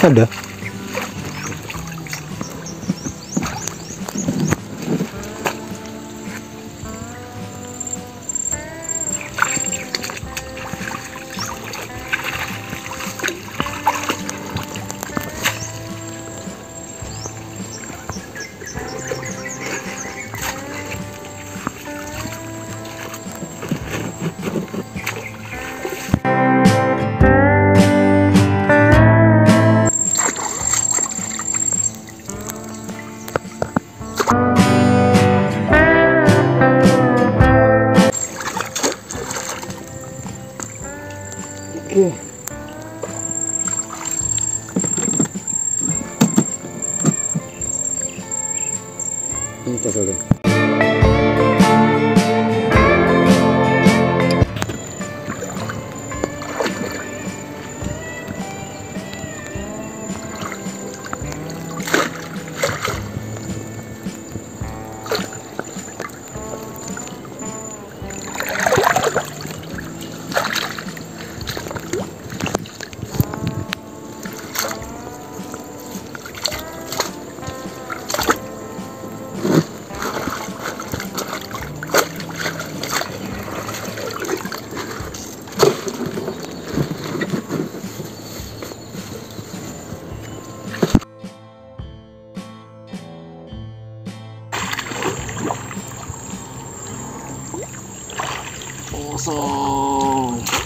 Hello. るいいところ udah.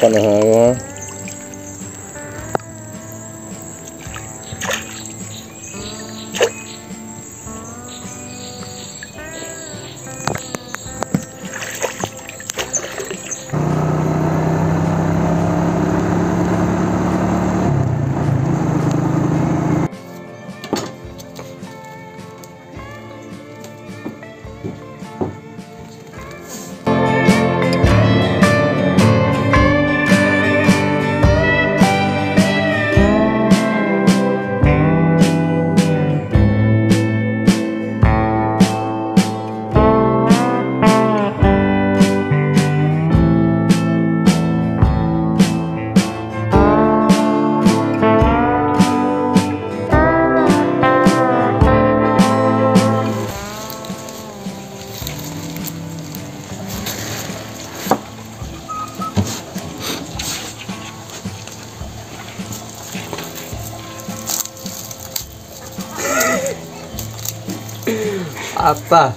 放的很 apa?